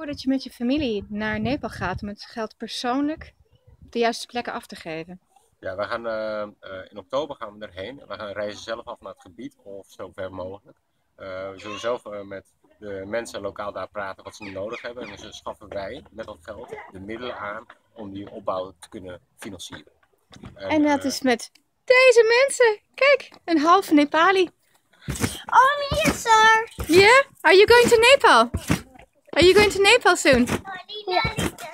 Voordat je met je familie naar Nepal gaat om het geld persoonlijk op de juiste plekken af te geven. Ja, we gaan, eh, eh, in oktober gaan we erheen. We gaan reizen zelf af naar het gebied, of zo ver mogelijk. Eh, we zullen zelf met de mensen lokaal daar praten wat ze nu nodig hebben. En dan schaffen wij met dat geld de middelen aan om die opbouw te kunnen financieren. En dat is met deze mensen. Kijk, een half Nepali. Oh, yes, sir. Yeah? Are you going to Nepal? Are you going to Nepal soon? Ja.